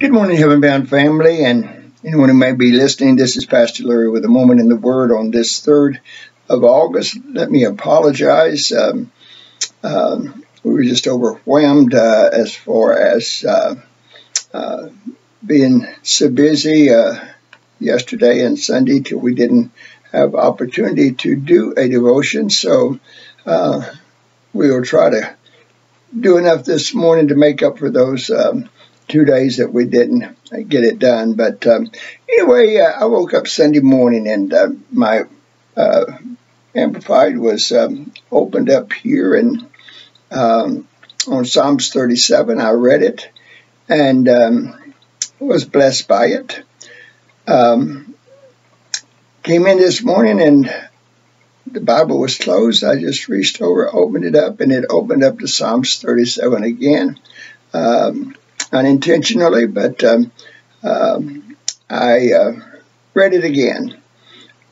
Good morning, Heaven Bound family, and anyone who may be listening. This is Pastor Larry with a moment in the Word on this 3rd of August. Let me apologize. Um, uh, we were just overwhelmed uh, as far as uh, uh being so busy uh, yesterday and Sunday till we didn't have opportunity to do a devotion. So uh, we will try to do enough this morning to make up for those. Um, two days that we didn't get it done. But um, anyway, uh, I woke up Sunday morning and uh, my uh, Amplified was um, opened up here and um, on Psalms 37. I read it and um, was blessed by it. Um, came in this morning and the Bible was closed. I just reached over, opened it up, and it opened up to Psalms 37 again. Um, unintentionally, but um, um, I uh, read it again.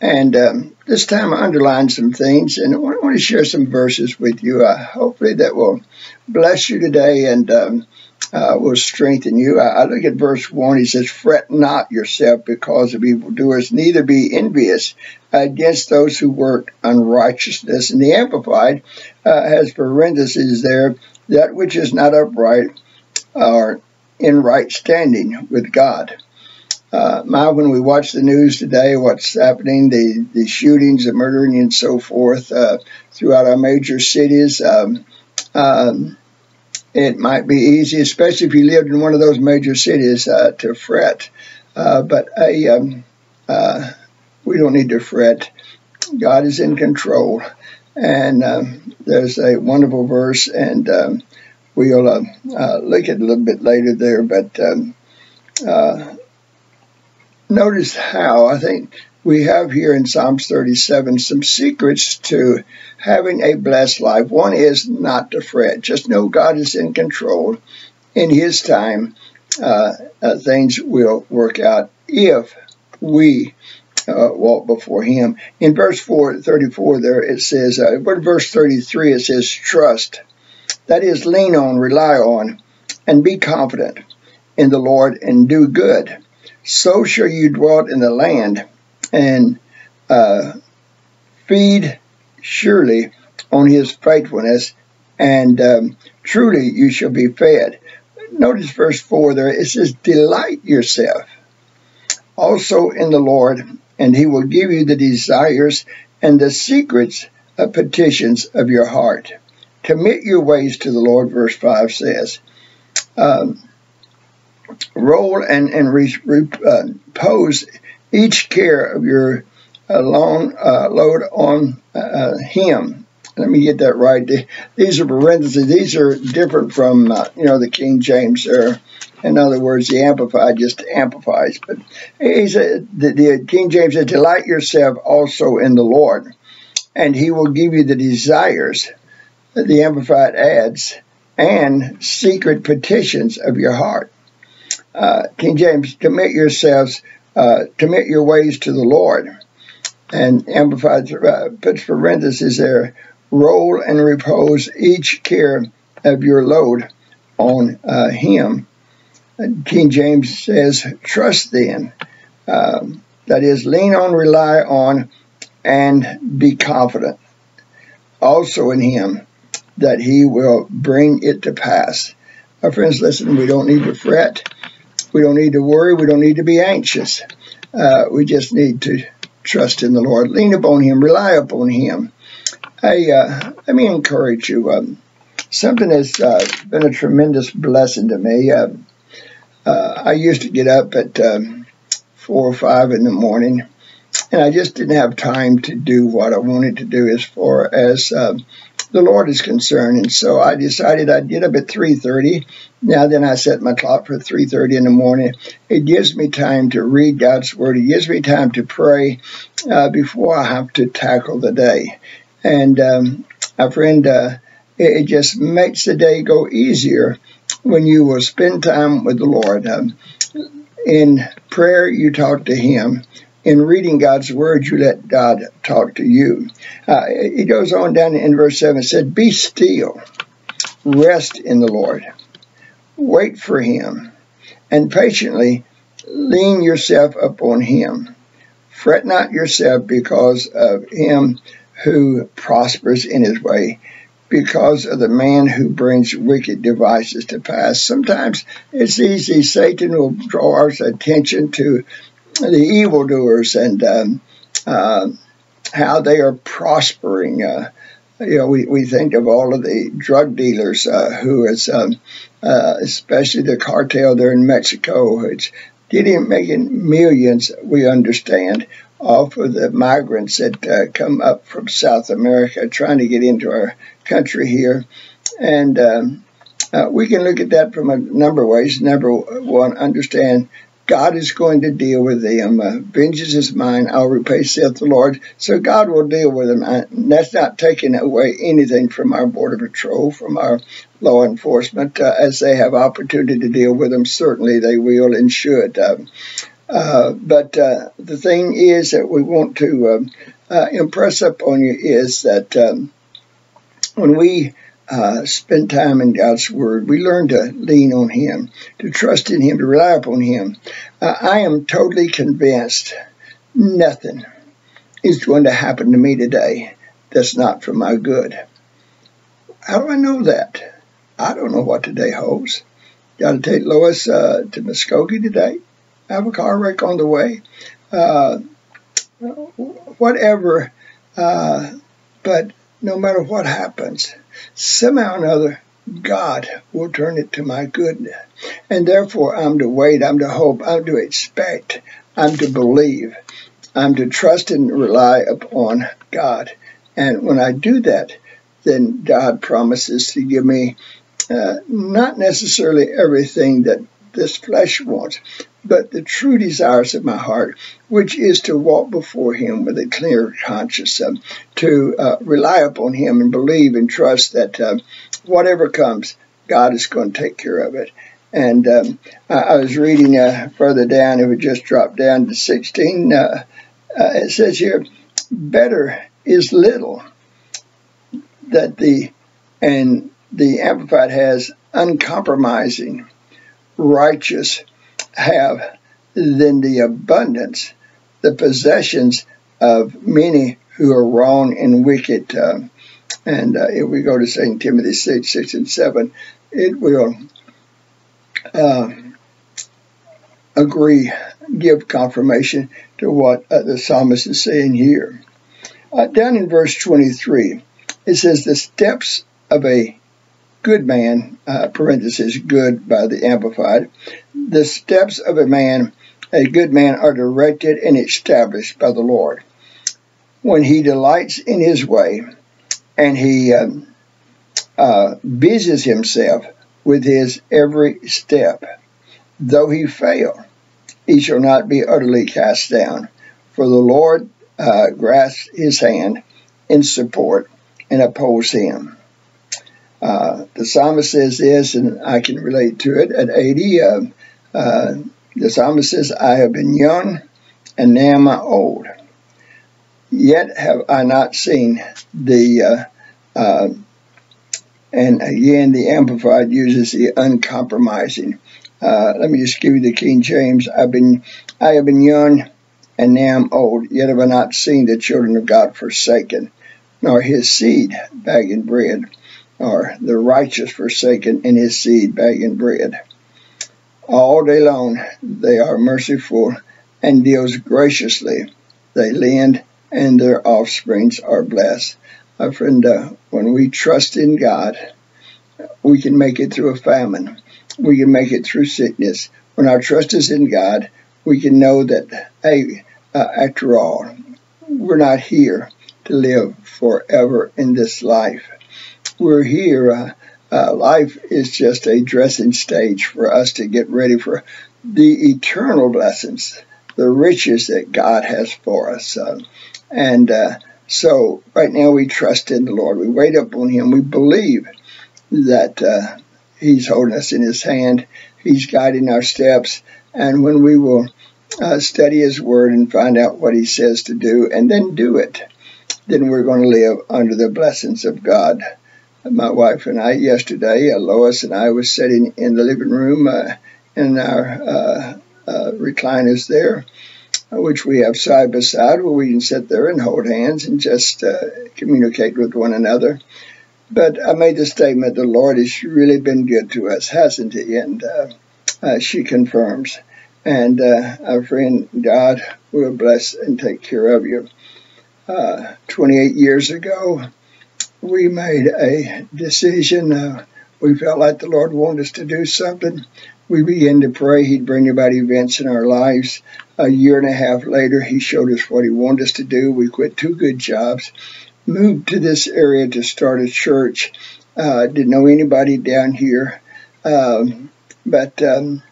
And um, this time I underlined some things and I want to share some verses with you. Uh, hopefully that will bless you today and um, uh, will strengthen you. I, I, look at verse 1. He says, Fret not yourself because of evildoers, neither be envious against those who work unrighteousness. And the Amplified uh, has parentheses there, that which is not upright or in right standing with God. Uh, my, when we watch the news today, what's happening, the, the shootings, the murdering, and so forth uh, throughout our major cities, um, um, it might be easy, especially if you lived in one of those major cities, uh, to fret. Uh, but um, uh, we don't need to fret. God is in control. And um, there's a wonderful verse, and um, We'll uh, uh, look at a little bit later there, but um, uh, notice how I think we have here in Psalms 37 some secrets to having a blessed life. One is not to fret. Just know God is in control. In His time, uh, uh, things will work out if we uh, walk before Him. In verse 4, 34 there it says, uh, but verse 33 it says, trust that is, lean on, rely on, and be confident in the Lord and do good. So shall you dwell in the land and uh, feed surely on his faithfulness, and um, truly you shall be fed. Notice verse 4 there, it says, Delight yourself also in the Lord, and he will give you the desires and the secrets of petitions of your heart. Commit your ways to the Lord, verse 5 says. Um, roll and, and repose uh, each care of your uh, long uh, load on uh, Him. Let me get that right. These are parentheses. These are different from, uh, you know, the King James there. In other words, the Amplified just amplifies. But he said, the, the King James said, delight yourself also in the Lord, and he will give you the desires the Amplified adds, and secret petitions of your heart. Uh, King James, commit yourselves, uh, commit your ways to the Lord. And Amplified uh, puts parentheses there, roll and repose each care of your load on uh, Him. And King James says, trust then. Um, that is, lean on, rely on, and be confident also in Him that he will bring it to pass. Our friends, listen, we don't need to fret. We don't need to worry. We don't need to be anxious. Uh, we just need to trust in the Lord, lean upon him, rely upon him. I, uh, let me encourage you. Um, something that's uh, been a tremendous blessing to me. Uh, uh, I used to get up at um, four or five in the morning, and I just didn't have time to do what I wanted to do as far as um, the Lord is concerned. And so I decided I'd get up at 3.30. Now then I set my clock for 3.30 in the morning. It gives me time to read God's Word. It gives me time to pray uh, before I have to tackle the day. And um, my friend, uh, it, it, just makes the day go easier when you will spend time with the Lord. Um, in prayer, you talk to Him in reading God's word, you let God talk to you. Uh, it goes on down in verse 7, it said, Be still, rest in the Lord, wait for him, and patiently lean yourself upon him. Fret not yourself because of him who prospers in his way, because of the man who brings wicked devices to pass. Sometimes it's easy, Satan will draw our attention to the evildoers and um, uh, how they are prospering. Uh, you know, we, we think of all of the drug dealers uh, who is, um, uh, especially the cartel there in Mexico, it's getting making millions, we understand, off of the migrants that uh, come up from South America trying to get into our country here. And um, uh, we can look at that from a number of ways. Number one, understand God is going to deal with them. Uh, vengeance is mine, I'll repay, saith the Lord. So God will deal with them. And that's not taking away anything from our Border Patrol, from our law enforcement. Uh, as they have opportunity to deal with them, certainly they will and should. Uh, uh but uh, the thing is that we want to um, uh, impress upon you is that um, when we uh, spend time in God's Word. We learn to lean on Him, to trust in Him, to rely upon Him. Uh, I am totally convinced nothing is going to happen to me today that's not for my good. How do I know that? I don't know what today holds. Got to take Lois uh, to Muskogee today. I Have a car wreck on the way. Uh, whatever. Uh, but no matter what happens, somehow or another, God will turn it to my good. And therefore, I'm to wait, I'm to hope, I'm to expect, I'm to believe, I'm to trust and rely upon God. And when I do that, then God promises to give me uh, not necessarily everything that this flesh wants, but the true desires of my heart, which is to walk before Him with a clear conscience, um, to uh, rely upon Him and believe and trust that uh, whatever comes, God is going to take care of it. And um, I, I, was reading uh, further down, it would just drop down to 16. Uh, uh, it says here, better is little that the, and the Amplified has uncompromising, righteous, have than the abundance, the possessions of many who are wrong and wicked. Uh, and uh, if we go to St. Timothy 6, 6 and 7, it will uh, agree, give confirmation to what uh, the psalmist is saying here. Uh, down in verse 23, it says, The steps of a good man, uh, parenthesis, good by the Amplified, the steps of a man, a good man, are directed and established by the Lord. When he delights in his way and he um, uh, busies himself with his every step, though he fail, he shall not be utterly cast down. For the Lord uh, grasps his hand in support and upholds him. Uh, the psalmist says this, and I can relate to it. At 80, uh, uh, the psalmist says, I have been young, and now am I old. Yet have I not seen the, uh, uh, and again, the Amplified uses the uncompromising. let me just give you the King James. I've been, I have been young, and now I'm old. Yet have I not seen the children of God forsaken, nor his seed begging bread or the righteous forsaken in his seed begging bread. All day long they are merciful and deals graciously. They lend and their offsprings are blessed. My friend, uh, when we trust in God, we can make it through a famine. We can make it through sickness. When our trust is in God, we can know that, hey, uh, after all, we're not here to live forever in this life we're here. Uh, uh, life is just a dressing stage for us to get ready for the eternal blessings, the riches that God has for us. Uh, and uh, so right now we trust in the Lord. We wait upon Him. We believe that uh, He's holding us in His hand. He's guiding our steps. And when we will uh, study His Word and find out what He says to do and then do it, then we're going to live under the blessings of God my wife and I yesterday, uh, Lois and I was sitting in the living room uh, in our uh, uh, recliners there, which we have side by side, where we can sit there and hold hands and just uh, communicate with one another. But I made the statement the Lord has really been good to us, hasn't He? And uh, uh, she confirms. And uh, our friend God will bless and take care of you. 28 years ago, we made a decision. we felt like the Lord wanted us to do something we began to pray. He'd bring about events in our lives. A year and a half later, he showed us what he wanted us to do. We quit two good jobs, moved to this area to start a church. Uh, didn't know anybody down here, um, but um,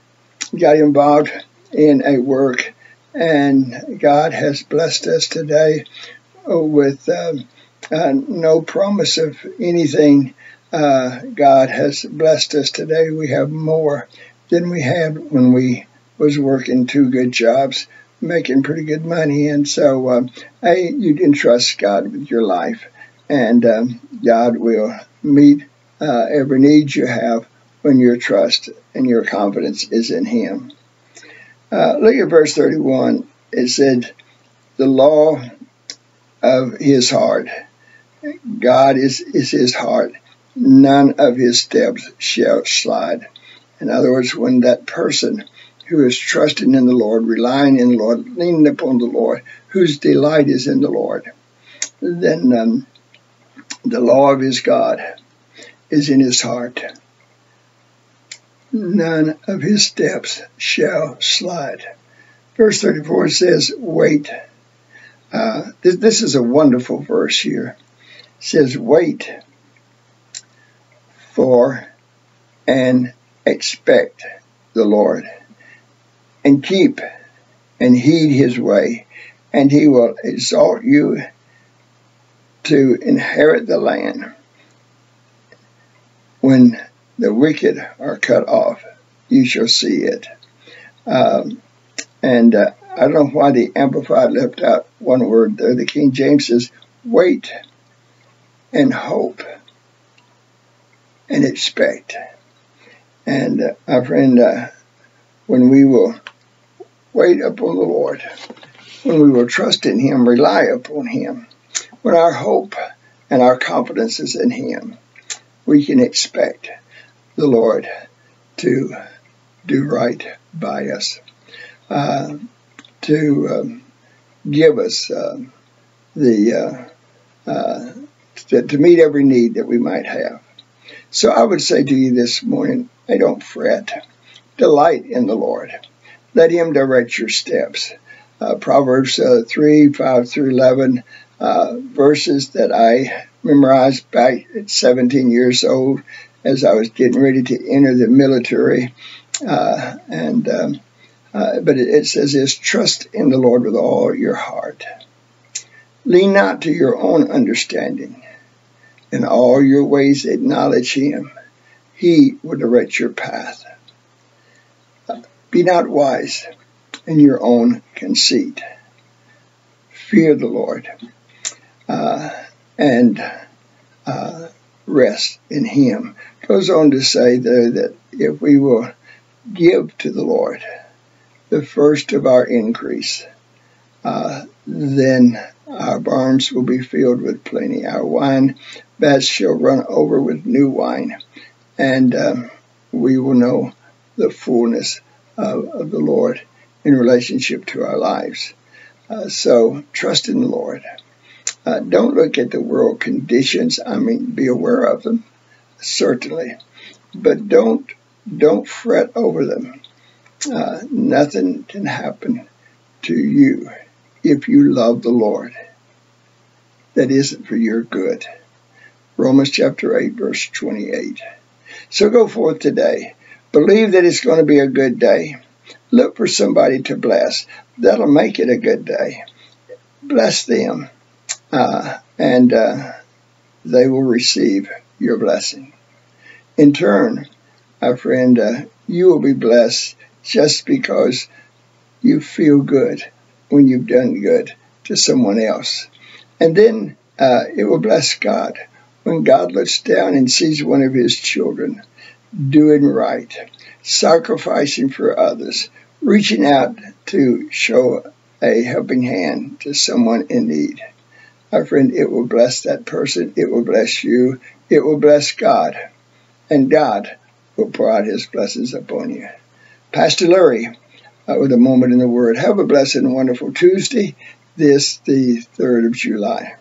got involved in a work, and God has blessed us today with uh, uh, no promise of anything. Uh, God has blessed us today. We have more than we had when we was working two good jobs, making pretty good money. And so I, you can trust God with your life, and um, God will meet uh, every need you have when your trust and your confidence is in Him. Uh, look at verse 31. It said, The law of His heart. God is, is His heart. None of His steps shall slide. In other words, when that person who is trusting in the Lord, relying in the Lord, leaning upon the Lord, whose delight is in the Lord, then um, the law of his God is in his heart. None of his steps shall slide. Verse 34 says, Wait. Uh, this, this is a wonderful verse here. Says, Wait for and expect the Lord and keep and heed his way, and he will exalt you to inherit the land when the wicked are cut off. You shall see it. Um, and uh, I don't know why the Amplified left out one word there. The King James says, wait and hope and expect. And uh, my friend, uh, when we will wait upon the Lord, when we will trust in Him, rely upon Him, when our hope and our confidence is in Him, we can expect the Lord to do right by us, uh, to um, give us uh, the uh, uh, to, to meet every need that we might have. So I would say to you this morning, I don't fret. Delight in the Lord. Let Him direct your steps. Uh, Proverbs uh, 3 5 through 11, uh, verses that I memorized back at 17 years old as I was getting ready to enter the military. Uh, and um, uh, But it, it says this trust in the Lord with all your heart. Lean not to your own understanding. In all your ways acknowledge Him he will direct your path. Be not wise in your own conceit. Fear the Lord uh, and uh, rest in Him. Goes on to say there that if we will give to the Lord the first of our increase, uh, then our barns will be filled with plenty. Our wine vats shall run over with new wine and um, we will know the fullness of, of, the Lord in relationship to our lives. Uh, so trust in the Lord. Uh, don't look at the world conditions. I mean, be aware of them, certainly, but don't don't fret over them. Uh, nothing can happen to you if you love the Lord that isn't for your good. Romans chapter 8, verse 28. So go forth today. Believe that it's going to be a good day. Look for somebody to bless. That'll make it a good day. Bless them, uh, and uh, they will receive your blessing. In turn, my friend, uh, you will be blessed just because you feel good when you've done good to someone else. And then uh, it will bless God when God looks down and sees one of his children doing right, sacrificing for others, reaching out to show a helping hand to someone in need. My friend, it will bless that person. It will bless you. It will bless God. And God will pour out his blessings upon you. Pastor Larry, uh, with a moment in the Word. Have a blessed and wonderful Tuesday, this the 3rd of July.